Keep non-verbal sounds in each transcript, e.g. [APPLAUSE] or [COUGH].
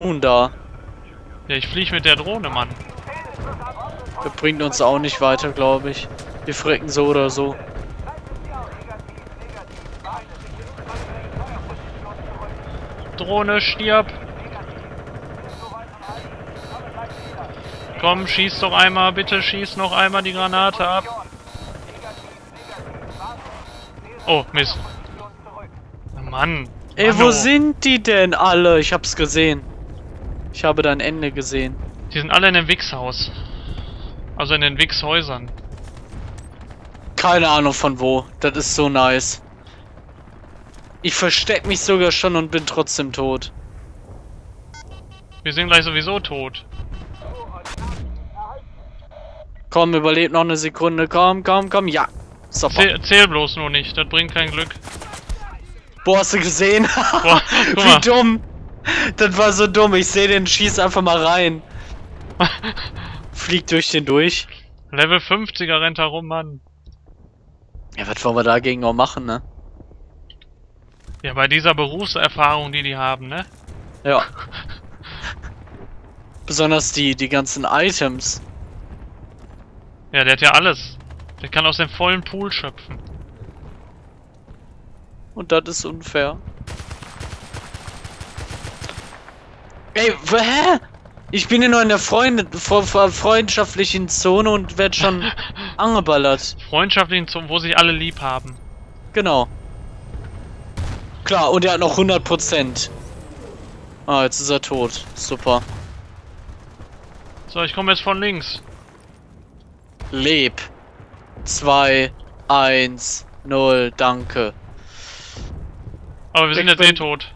Und da. Ja, ich fliege mit der Drohne, Mann. Das bringt uns auch nicht weiter, glaube ich. Wir frecken so oder so. Drohne, stirb! Komm, schieß doch einmal, bitte schieß noch einmal die Granate ab. Oh, Mist. Mann. Ey, Mann, wo oh. sind die denn alle? Ich hab's gesehen. Ich habe dein Ende gesehen. Die sind alle in dem Wichshaus. Also in den Wichshäusern. Keine Ahnung von wo. Das ist so nice. Ich versteck mich sogar schon und bin trotzdem tot. Wir sind gleich sowieso tot. Komm, überlebt noch eine Sekunde. Komm, komm, komm. Ja. Super. Zähl, zähl bloß nur nicht, das bringt kein Glück. Boah, hast du gesehen? Boah, [LAUGHS] Wie dumm. Das war so dumm. Ich sehe den, schieß einfach mal rein. Fliegt durch den durch. Level 50er rennt herum, Mann. Ja, was wollen wir dagegen auch machen, ne? Ja, bei dieser Berufserfahrung, die die haben, ne? Ja. [LAUGHS] Besonders die, die ganzen Items. Ja, der hat ja alles. Der kann aus dem vollen Pool schöpfen. Und das ist unfair. Ey, hä? Ich bin ja noch in der Freund freundschaftlichen Zone und werd schon [LAUGHS] angeballert. Freundschaftlichen Zonen, wo sich alle lieb haben. Genau. Klar, und er hat noch 100%. Ah, jetzt ist er tot. Super. So, ich komme jetzt von links. Leb. 2, 1, 0, danke. Aber wir sind Ich jetzt eh bin- tot.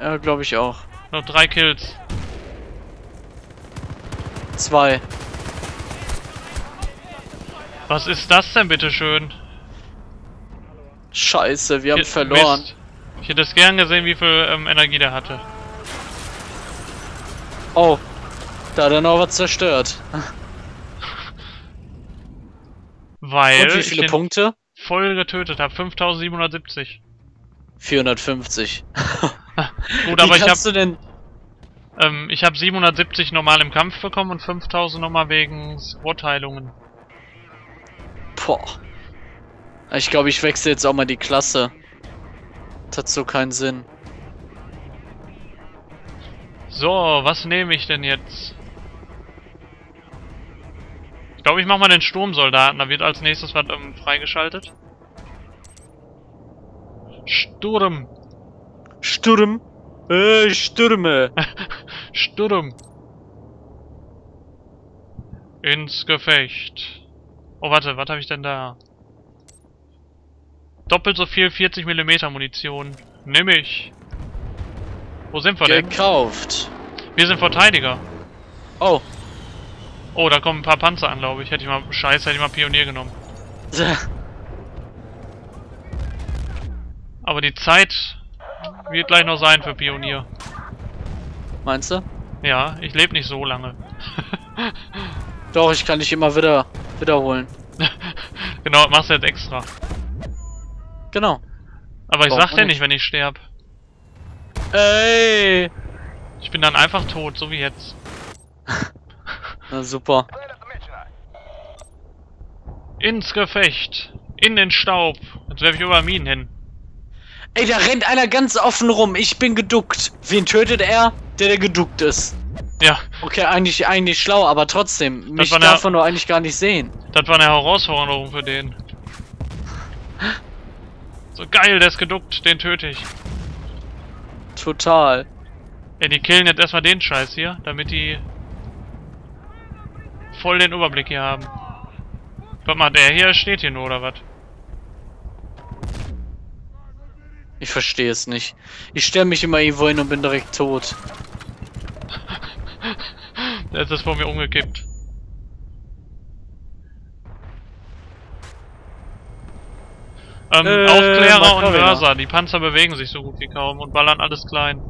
Ja, glaube ich auch. Noch drei Kills. 2. Was ist das denn, bitteschön? Scheiße, wir haben Hier- verloren. Mist. Ich hätte es gern gesehen, wie viel ähm, Energie der hatte. Oh, da hat er noch was zerstört. [LAUGHS] Weil Und wie ich viele Punkte? voll getötet habe. 5770. 450. Gut, wie aber ich habe kannst du denn... ähm, ich hab 770 normal im Kampf bekommen und 5000 nochmal wegen Squad-Heilungen. Boah. Ich glaube, ich wechsle jetzt auch mal die Klasse. Das hat so keinen Sinn. So, was nehme ich denn jetzt? Ich glaube, ich mache mal den Sturmsoldaten. Da wird als nächstes was ähm, freigeschaltet. Sturm. Sturm. Äh, Stürme. [LAUGHS] Sturm. Ins Gefecht. Oh, warte, was habe ich denn da? Doppelt so viel 40 mm Munition. Nimm ich. Wo sind wir denn? Gekauft. Wir sind Verteidiger. Oh. Oh, da kommen ein paar Panzer an, glaube ich. Hätte ich mal... Scheiße, hätte ich mal Pionier genommen. Aber die Zeit wird gleich noch sein für Pionier. Meinst du? Ja, ich lebe nicht so lange. [LAUGHS] Doch, ich kann dich immer wieder wiederholen. [LAUGHS] genau, machst du jetzt extra. Genau. Aber ich Warum sag dir nicht? wenn ich sterb. Ey. Ich bin dann einfach tot, so wie jetzt. [LAUGHS] Na super. Ins Gefecht. In den Staub. Jetzt werfe ich überall Minen hin. Ey, da rennt einer ganz offen rum. Ich bin geduckt. Wen tötet er? Der, der geduckt ist. Ja, Okay, eigentlich, eigentlich schlau, aber trotzdem. Mich darf man doch eigentlich gar nicht sehen. das war eine Herausforderung für den. So geil, der ist geduckt, den töte ich. Total. Ja, die killen jetzt erstmal den Scheiß hier, damit die voll den Überblick hier haben. Warte mal, der hier steht hier nur, oder was? Ich verstehe es nicht. Ich stelle mich immer irgendwo hin und bin direkt tot. Der ist das vor mir umgekippt. Ähm, Äh, Aufklärer und. Mörser, die Panzer bewegen sich so gut wie kaum und ballern alles klein.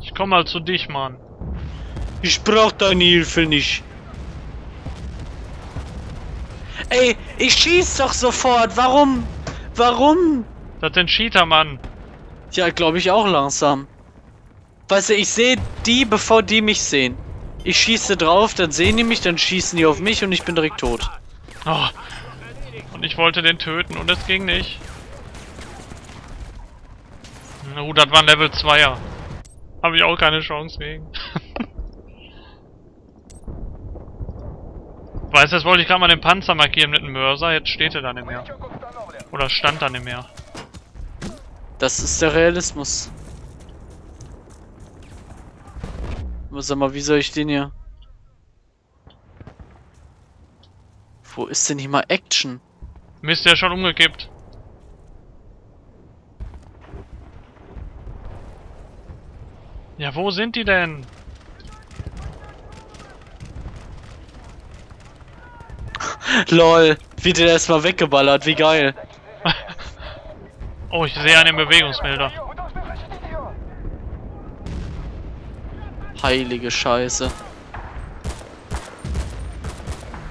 Ich komm mal zu dich, Mann. Ich brauch deine Hilfe nicht. Ey, ich schieß doch sofort. Warum? Warum? Das sind Cheater, Mann. Ja, glaube ich auch langsam. Weißt du, ich sehe die, bevor die mich sehen. Ich schieße drauf, dann sehen die mich, dann schießen die auf mich und ich bin direkt tot. Oh. Und ich wollte den töten und es ging nicht. Oh, das war ein Level 2er. Habe ich auch keine Chance gegen. [LAUGHS] Weißt du, jetzt wollte ich gerade mal den Panzer markieren mit dem Mörser, jetzt steht er da nicht mehr. Oder stand da nicht mehr. Das ist der Realismus. Aber Sag mal, wie soll ich den hier... Wo ist denn hier mal Action? Mist, der ist schon umgekippt. Ja, wo sind die denn? LOL, wie der erstmal weggeballert, wie geil. Oh, ich sehe einen Bewegungsmelder. Heilige Scheiße.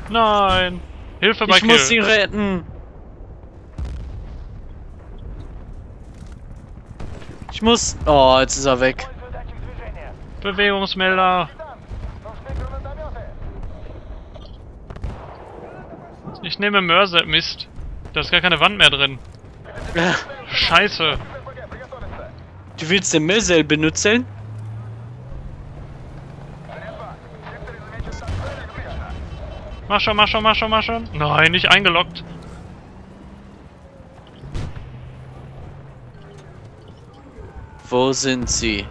Nein! Hilfe bei Ich muss ihn Kill. retten. Ich muss... Oh, jetzt ist er weg. Bewegungsmelder. Ich nehme Mörser. Mist. Da ist gar keine Wand mehr drin. [LAUGHS] Scheiße. Du willst den Missile benutzen? Mach schon, mach schon, mach schon, mach schon. Nein, nicht eingeloggt. Wo sind sie?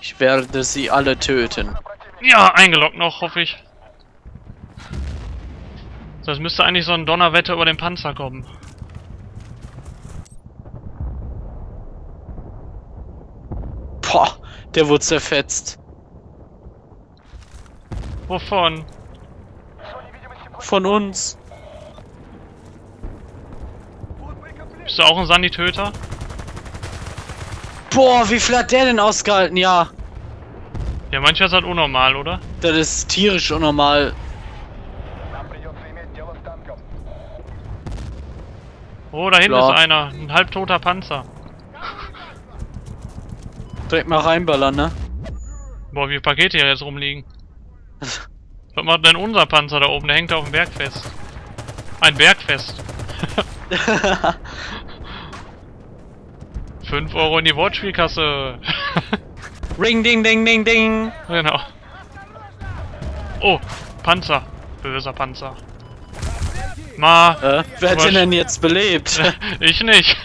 Ich werde sie alle töten. Ja, eingeloggt noch, hoffe ich. Es müsste eigentlich so ein Donnerwetter über den Panzer kommen. Boah, der wurde zerfetzt. Wovon? Von uns. Bist du auch ein Sanitöter? Boah, wie viel hat der denn ausgehalten? Ja, Ja, mancher ist halt unnormal, oder? das ist tierisch unnormal. Oh, da hinten ist einer. Ein halbtoter Panzer. Direkt mal reinballern, ne? Boah, wie Pakete hier jetzt rumliegen. Was macht denn unser Panzer da oben? Der hängt auf dem Berg fest. Ein Berg fest. 5 [LAUGHS] Euro in die Wortspielkasse. Ring, ding, ding, ding, ding. genau. Oh, Panzer. Böser Panzer. Ma, Äh, wer hat den denn jetzt belebt? [LAUGHS] ich nicht.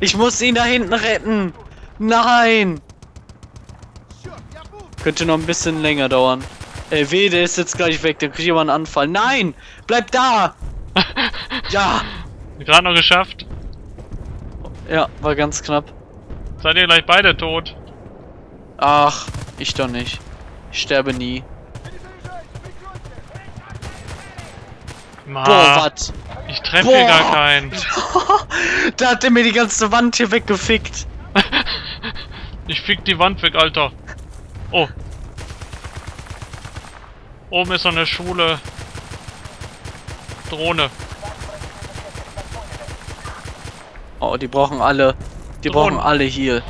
Ich muss ihn da hinten retten. Nein. Könnte noch ein bisschen länger dauern. Ey, weh, der ist jetzt gleich weg. Dann kriegt jemand einen Anfall. Nein! Bleib da! [LAUGHS] Ja! Gerade noch geschafft. Ja, war ganz knapp. Seid ihr gleich beide tot? Ach, ich doch nicht. Ich sterbe nie. Ma, Boah, was? ich treffe hier gar keinen. [LAUGHS] da hat er mir die ganze Wand hier weggefickt. [LAUGHS] Ich fick die Wand weg, Alter. Oh. Oben ist so eine Schule. Drohne. Oh, die brauchen alle. Die Drohnen. brauchen alle hier.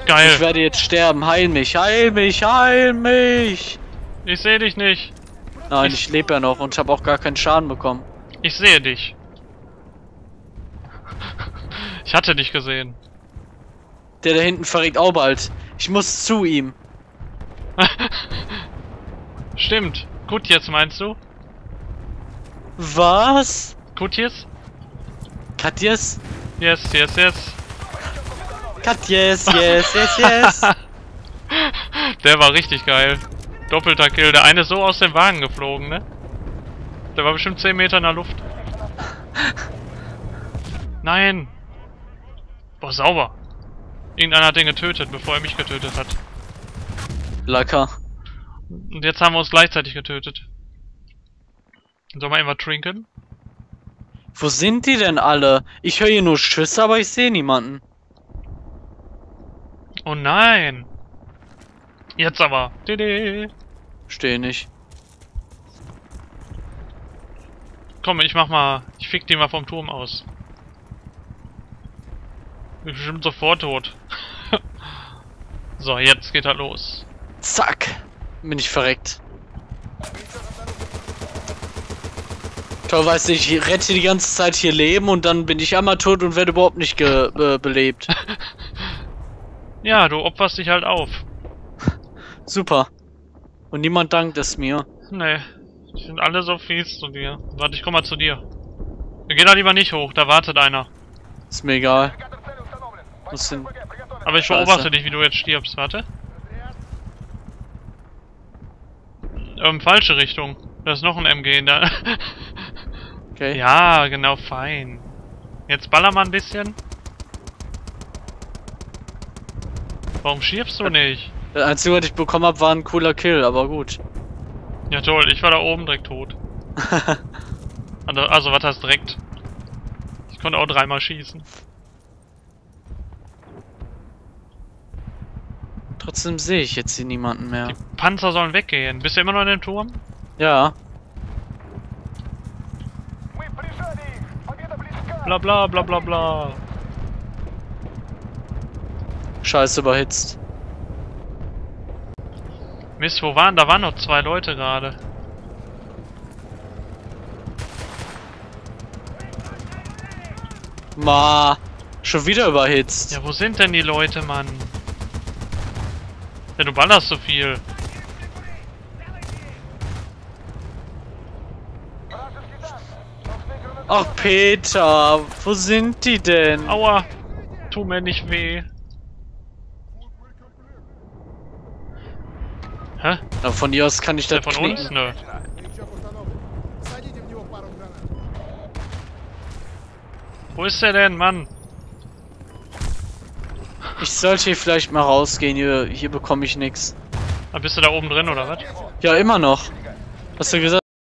Ich Geil. werde jetzt sterben. Heil mich, heil mich, heil mich. Ich sehe dich nicht. Nein, Ich- ich lebe ja noch und habe auch gar keinen Schaden bekommen. Ich sehe dich. Ich hatte dich gesehen. Der da hinten verregt auch bald. Ich muss zu ihm. [LAUGHS] Stimmt. Gut jetzt meinst du? Was? Gut jetzt? Katjes? Yes, yes, yes. Katjes, yes, yes, yes. [LAUGHS] Der war richtig geil. Doppelter Kill. Der eine ist so aus dem Wagen geflogen, ne? Der war bestimmt 10 Meter in der Luft. Nein! Boah, sauber. Irgendeiner hat den getötet, bevor er mich getötet hat. Lecker. Und jetzt haben wir uns gleichzeitig getötet. Sollen wir irgendwas trinken? Wo sind die denn alle? Ich höre hier nur Schüsse, aber ich sehe niemanden. Oh nein! Jetzt aber. Stehe nicht. Komm, ich mach mal. Ich fick den mal vom Turm aus. Bin bestimmt sofort tot. [LAUGHS] so, jetzt geht er los. Zack. Bin ich verreckt. Toll, weißt du, ich rette die ganze Zeit hier Leben und dann bin ich einmal tot und werde überhaupt nicht äh, belebt. [LAUGHS] Ja, du opferst dich halt auf. Super. Und niemand dankt es mir. Nee, die sind alle so fies zu dir. Warte, ich komm mal zu dir. Wir gehen da lieber nicht hoch, da wartet einer. Ist mir egal. Muss hin. Aber ich Scheiße. beobachte dich, wie du jetzt stirbst. Warte. Ähm, falsche Richtung. Da ist noch ein MG in der... [LAUGHS] Okay. ja, genau, fein. Jetzt baller mal ein bisschen. Warum schiebst du nicht? Das Einzige, was ich bekommen habe, war ein cooler Kill, aber gut. Ja toll, ich war da oben direkt tot. [LAUGHS] Also, also was heißt direkt? Ich konnte auch dreimal schießen. Trotzdem sehe ich jetzt hier niemanden mehr. Die Panzer sollen weggehen. Bist du immer noch in dem Turm? Ja. Bla bla bla bla bla. Scheiße überhitzt. Mist, wo waren? Da waren noch zwei Leute gerade. Ma. Schon wieder überhitzt. Ja, wo sind denn die Leute, Mann? Ja, du ballerst so viel. Ach Peter, wo sind die denn? Aua! Tu mir nicht weh. Hä? Na, von dir aus kann ich das Der von knicken. uns? Nö. Wo ist der denn, Mann? Ich sollte hier vielleicht mal rausgehen, hier, hier bekomme ich nichts. Ah, bist du da oben drin oder was? Ja, immer noch. Hast du gesagt?